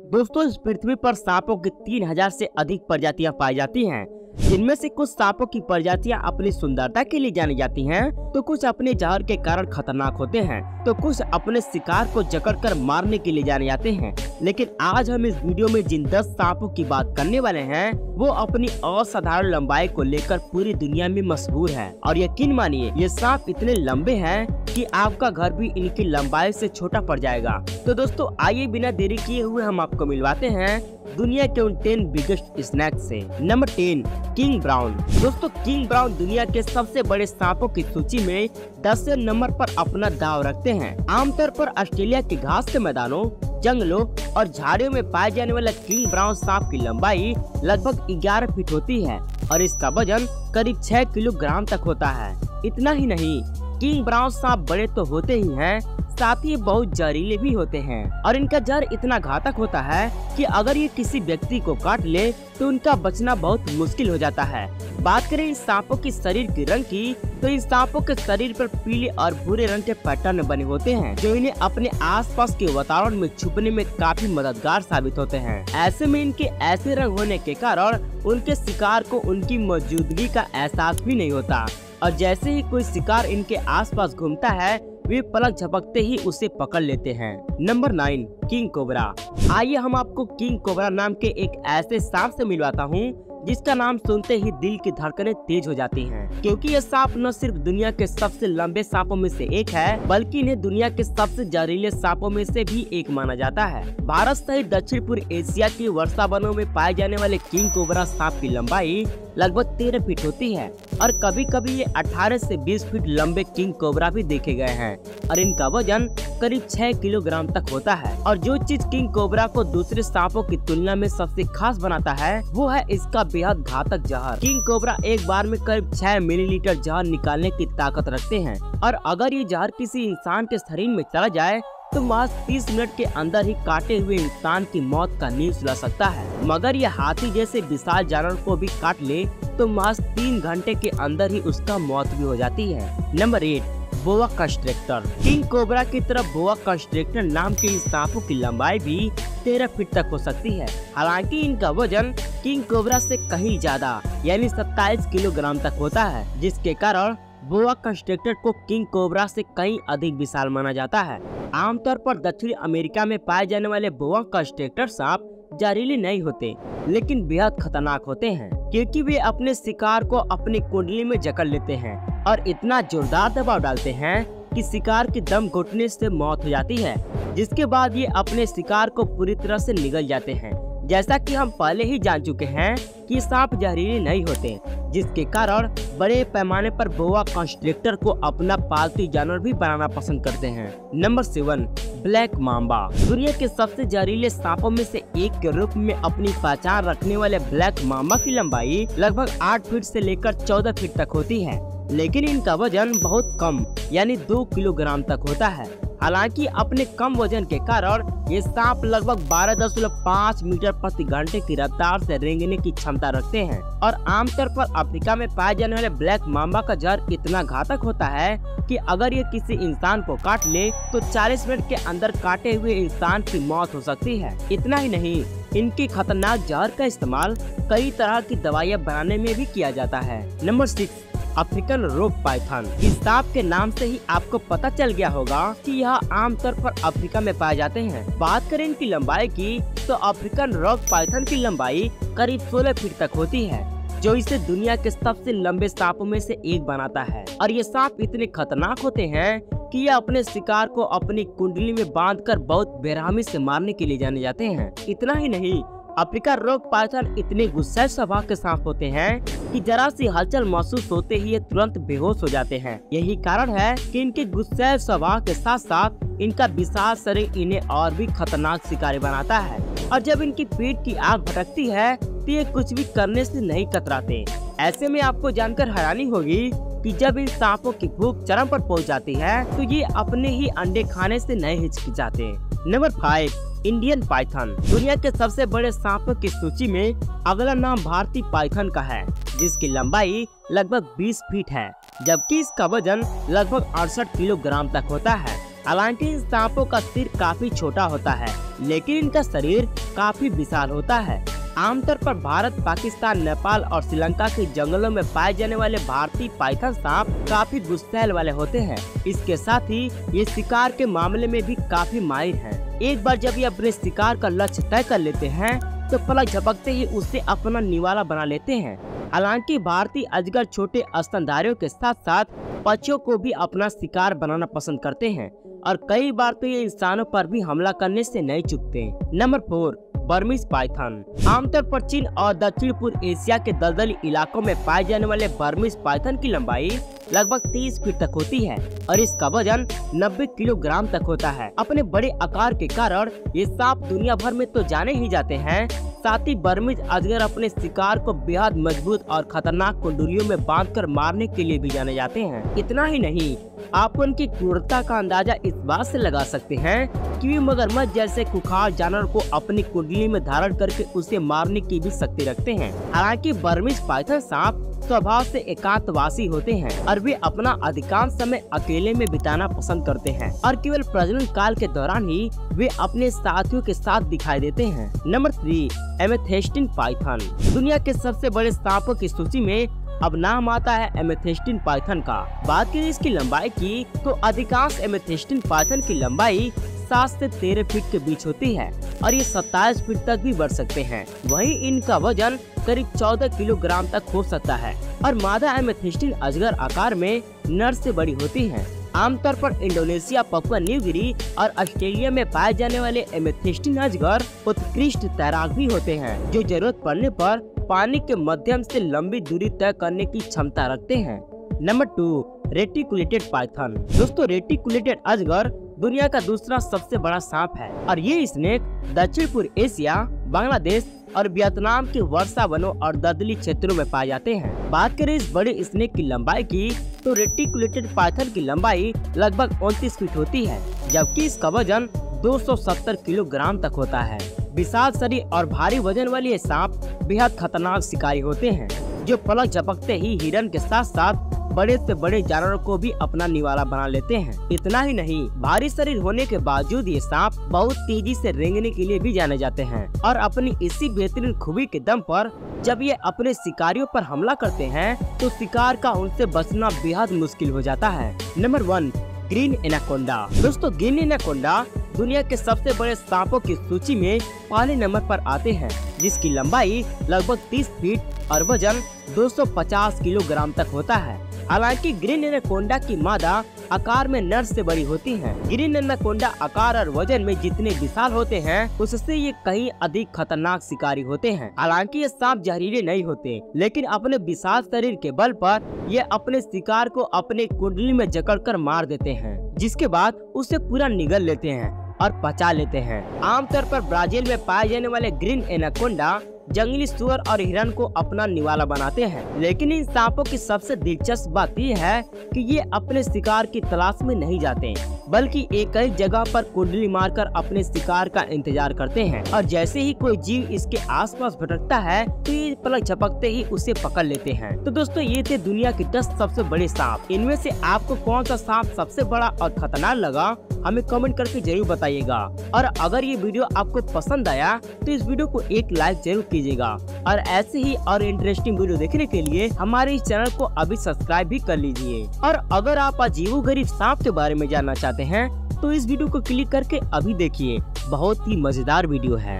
दोस्तों इस पृथ्वी पर सांपों की तीन हज़ार से अधिक प्रजातियाँ पाई जाती हैं। जिनमें से कुछ सांपों की प्रजातियाँ अपनी सुंदरता के लिए जानी जाती हैं, तो कुछ अपने जहर के कारण खतरनाक होते हैं तो कुछ अपने शिकार को जकड़ कर मारने के लिए जाने जाते हैं। लेकिन आज हम इस वीडियो में जिन दस सांपों की बात करने वाले हैं वो अपनी असाधारण लंबाई को लेकर पूरी दुनिया में मशहूर है। और यकीन मानिए ये सांप इतने लंबे हैं कि आपका घर भी इनकी लंबाई से छोटा पड़ जाएगा। तो दोस्तों आइए बिना देरी किए हुए हम आपको मिलवाते हैं दुनिया के उन टेन बिगेस्ट स्नैक्स से। Number ten king brown. दोस्तों, किंग ब्राउन दुनिया के सबसे बड़े सांपों की सूची में दस नंबर पर अपना दाव रखते हैं। आमतौर पर ऑस्ट्रेलिया के घास के मैदानों, जंगलों और झाड़ियों में पाए जाने वाला किंग ब्राउन सांप की लंबाई लगभग 11 फीट होती है और इसका वज़न करीब 6 किलोग्राम तक होता है। इतना ही नहीं, किंग ब्राउन सांप बड़े तो होते ही हैं साथ ही बहुत जहरीले भी होते हैं। और इनका जहर इतना घातक होता है कि अगर ये किसी व्यक्ति को काट ले तो उनका बचना बहुत मुश्किल हो जाता है। बात करें इन सांपों की शरीर के रंग की तो इन सांपों के शरीर पर पीले और भूरे रंग के पैटर्न बने होते हैं, जो इन्हें अपने आसपास के वातावरण में छुपने में काफ़ी मददगार साबित होते हैं। ऐसे में इनके ऐसे रंग होने के कारण उनके शिकार को उनकी मौजूदगी का एहसास भी नहीं होता। और जैसे ही कोई शिकार इनके आसपास घूमता है वे पलक झपकते ही उसे पकड़ लेते हैं। Number nine, king cobra. आइए हम आपको किंग कोबरा नाम के एक ऐसे सांप से मिलवाता हूँ, जिसका नाम सुनते ही दिल की धड़कनें तेज हो जाती हैं। क्योंकि यह सांप न सिर्फ़ दुनिया के सबसे लंबे सांपों में से एक है, बल्कि इन्हें दुनिया के सबसे जहरीले सांपों में से भी एक माना जाता है। भारत सहित दक्षिण पूर्व एशिया की वर्षा वनों में पाए जाने वाले किंग कोबरा सांप की लंबाई लगभग तेरह फीट होती है। और कभी कभी ये 18 से 20 फीट लंबे किंग कोबरा भी देखे गए हैं। और इनका वज़न करीब 6 किलोग्राम तक होता है। और जो चीज़ किंग कोबरा को दूसरे सांपों की तुलना में सबसे खास बनाता है, वो है इसका बेहद घातक जहर। किंग कोबरा एक बार में करीब 6 मिलीलीटर जहर निकालने की ताकत रखते हैं। और अगर ये जहर किसी इंसान के शरीर में चला जाए तो महज 30 मिनट के अंदर ही काटे हुए इंसान की मौत का नींद सुला सकता है। मगर यह हाथी जैसे विशाल जानवर को भी काट ले तो महज तीन घंटे के अंदर ही उसका मौत भी हो जाती है। Number eight boa constrictor king cobra की तरफ़ बोआ कंस्ट्रक्टर नाम के इस सांपों की लंबाई भी तेरह फीट तक हो सकती है। हालाँकि इनका वज़न किंग कोबरा से कहीं ज़्यादा, यानी 27 किलोग्राम तक होता है, जिसके कारण बोआ कंस्ट्रक्टर को किंग कोबरा से कहीं अधिक विशाल माना जाता है। आमतौर पर दक्षिणी अमेरिका में पाए जाने वाले बोआ कंस्ट्रक्टर सांप जहरीले नहीं होते, लेकिन बेहद खतरनाक होते हैं, क्योंकि वे अपने शिकार को अपनी कुंडली में जकड़ लेते हैं और इतना जोरदार दबाव डालते हैं कि शिकार की दम घुटने से मौत हो जाती है, जिसके बाद ये अपने शिकार को पूरी तरह से निगल जाते हैं। जैसा कि हम पहले ही जान चुके हैं कि सांप जहरीले नहीं होते, जिसके कारण बड़े पैमाने पर बोआ कंस्ट्रक्टर को अपना पालतू जानवर भी बनाना पसंद करते हैं। नंबर सेवन, ब्लैक माम्बा दुनिया के सबसे जहरीले सांपों में से एक के रूप में अपनी पहचान रखने वाले ब्लैक माम्बा की लंबाई लगभग आठ फीट से लेकर चौदह फीट तक होती है, लेकिन इनका वज़न बहुत कम, यानी दो किलोग्राम तक होता है। हालाँकि अपने कम वज़न के कारण ये सांप लगभग बारह दशमलव पाँच मीटर प्रति घंटे की रफ्तार से रेंगने की क्षमता रखते हैं। और आमतौर पर अफ्रीका में पाए जाने वाले ब्लैक माम्बा का जहर इतना घातक होता है कि अगर ये किसी इंसान को काट ले तो 40 मिनट के अंदर काटे हुए इंसान की मौत हो सकती है। इतना ही नहीं, इनकी खतरनाक जहर का इस्तेमाल कई तरह की दवाइयाँ बनाने में भी किया जाता है। Number six African rock python इस सांप के नाम से ही आपको पता चल गया होगा कि यह आमतौर पर अफ्रीका में पाए जाते हैं। बात करें इनकी लंबाई की तो अफ्रीकन रोग पाइथन की लंबाई करीब 16 फीट तक होती है, जो इसे दुनिया के सबसे लंबे सांपों में से एक बनाता है। और ये सांप इतने खतरनाक होते हैं कि ये अपने शिकार को अपनी कुंडली में बांधकर बहुत बेरहमी से मारने के लिए जाने जाते हैं। इतना ही नहीं अफ्रीका रोग पाइथन इतने गुस्से स्वभाव के सांप होते हैं कि जरा सी हलचल महसूस होते ही ये तुरंत बेहोश हो जाते हैं। यही कारण है कि इनके गुस्से स्वभाव के साथ साथ इनका विशाल शरीर इन्हें और भी खतरनाक शिकारी बनाता है। और जब इनकी पीठ की आग भटकती है तो ये कुछ भी करने से नहीं कतराते। ऐसे में आपको जानकर हैरानी होगी कि जब इन सांपों की भूख चरम पर पहुँच जाती है तो ये अपने ही अंडे खाने से नहीं हिचकिचाते। नंबर फाइव, इंडियन पाइथन दुनिया के सबसे बड़े सांपों की सूची में अगला नाम भारतीय पाइथन का है। जिसकी लंबाई लगभग 20 फीट है, जबकि इसका वज़न लगभग अड़सठ किलोग्राम तक होता है। हालाँकि इन सांपों का सिर काफ़ी छोटा होता है, लेकिन इनका शरीर काफ़ी विशाल होता है। आमतौर पर भारत, पाकिस्तान, नेपाल और श्रीलंका के जंगलों में पाए जाने वाले भारतीय पाइथन सांप काफ़ी गुस्सैल वाले होते हैं। इसके साथ ही ये शिकार के मामले में भी काफ़ी माहिर हैं। एक बार जब ये अपने शिकार का लक्ष्य तय कर लेते हैं तो पलक झपकते ही उससे अपना निवाला बना लेते हैं। हालाँकि भारतीय अजगर छोटे स्तनधारियों के साथ साथ पक्षियों को भी अपना शिकार बनाना पसंद करते हैं और कई बार तो ये इंसानों पर भी हमला करने से नहीं चुकते। नंबर फोर बर्मिस पाइथन आमतौर पर चीन और दक्षिण पूर्व एशिया के दलदली इलाकों में पाए जाने वाले बर्मिस पाइथन की लंबाई लगभग 30 फीट तक होती है और इसका वज़न 90 किलोग्राम तक होता है। अपने बड़े आकार के कारण ये सांप दुनिया भर में तो जाने ही जाते हैं साथ ही बर्मिज अजगर अपने शिकार को बेहद मज़बूत और खतरनाक कुंडलियों में बांधकर मारने के लिए भी जाने जाते हैं। इतना ही नहीं, आप उनकी क्रूरता का अंदाज़ा इस बात से लगा सकते हैं कि वे मगरमच्छ जैसे कुखार जानवर को अपनी कुंडली में धारण करके उसे मारने की भी शक्ति रखते हैं। हालाँकि बर्मिज पाइथन सांप स्वभाव से एकांतवासी होते हैं और वे अपना अधिकांश समय अकेले में बिताना पसंद करते हैं। और केवल प्रजनन काल के दौरान ही वे अपने साथियों के साथ दिखाई देते हैं। Number three, amethystine python. दुनिया के सबसे बड़े सांपों की सूची में अब नाम आता है एमेथेस्टिन पाइथन का। बात करें इसकी लंबाई की तो अधिकांश एमेथेस्टिन पाइथन की लंबाई सात से तेरह फीट के बीच होती है। और ये सत्ताईस फीट तक भी बढ़ सकते हैं। वहीं इनका वज़न करीब 14 किलोग्राम तक हो सकता है। और मादा एमेथिस्टिन अजगर आकार में नर से बड़ी होती है। आमतौर पर इंडोनेशिया, पपुआ, न्यू गिरी और ऑस्ट्रेलिया में पाए जाने वाले एमेथिस्टिन अजगर उत्कृष्ट तैराक भी होते हैं, जो ज़रूरत पड़ने पर पानी के माध्यम से लंबी दूरी तय करने की क्षमता रखते हैं। Number two, reticulated python. दोस्तों, रेटिकुलेटेड अजगर दुनिया का दूसरा सबसे बड़ा सांप है। और ये स्नेक दक्षिण पूर्व एशिया, बांग्लादेश और वियतनाम के वर्षा वनों और ददली क्षेत्रों में पाए जाते हैं। बात करें इस बड़े स्नेक की लंबाई की तो रेटिकुलेटेड पाइथन की लंबाई लगभग उनतीस फीट होती है, जबकि इसका वज़न 270 किलोग्राम तक होता है। विशाल शरीर और भारी वज़न वाले सांप बेहद खतरनाक शिकारी होते हैं, जो पलक झपकते ही हिरन के साथ साथ बड़े से बड़े जानवरों को भी अपना निवाला बना लेते हैं। इतना ही नहीं, भारी शरीर होने के बावजूद ये सांप बहुत तेज़ी से रेंगने के लिए भी जाने जाते हैं और अपनी इसी बेहतरीन खूबी के दम पर जब ये अपने शिकारियों पर हमला करते हैं तो शिकार का उनसे बचना बेहद मुश्किल हो जाता है। Number one, green anaconda. दोस्तों, ग्रीन एनाकोंडा दुनिया के सबसे बड़े सांपों की सूची में पहले नंबर पर आते हैं, जिसकी लंबाई लगभग 30 फीट और वज़न 250 किलोग्राम तक होता है। हालाँकि ग्रीन एनाकोंडा की मादा आकार में नर से बड़ी होती है। ग्रीन एनाकोंडा आकार और वज़न में जितने विशाल होते हैं, उससे ये कहीं अधिक खतरनाक शिकारी होते हैं। हालाँकि ये सांप जहरीले नहीं होते, लेकिन अपने विशाल शरीर के बल पर ये अपने शिकार को अपने कुंडली में जकड़ कर मार देते हैं, जिसके बाद उसे पूरा निगल लेते हैं और पचा लेते हैं। आमतौर पर ब्राज़ील में पाए जाने वाले ग्रीन एनाकोंडा जंगली सुअर और हिरन को अपना निवाला बनाते हैं। लेकिन इन सांपों की सबसे दिलचस्प बात यह है कि ये अपने शिकार की तलाश में नहीं जाते बल्कि एक ही जगह पर कुंडली मारकर अपने शिकार का इंतज़ार करते हैं। और जैसे ही कोई जीव इसके आसपास भटकता है तो ये पलक झपकते ही उसे पकड़ लेते हैं। तो दोस्तों, ये थे दुनिया के दस सबसे बड़े सांप। इनमें से आपको कौन सा सांप सबसे बड़ा और खतरनाक लगा, हमें कमेंट करके ज़रूर बताइएगा। और अगर ये वीडियो आपको पसंद आया तो इस वीडियो को एक लाइक ज़रूर कीजिएगा। और ऐसे ही और इंटरेस्टिंग वीडियो देखने के लिए हमारे इस चैनल को अभी सब्सक्राइब भी कर लीजिए। और अगर आप अजीबो गरीब सांप के बारे में जानना चाहते हैं तो इस वीडियो को क्लिक करके अभी देखिए। बहुत ही मज़ेदार वीडियो है।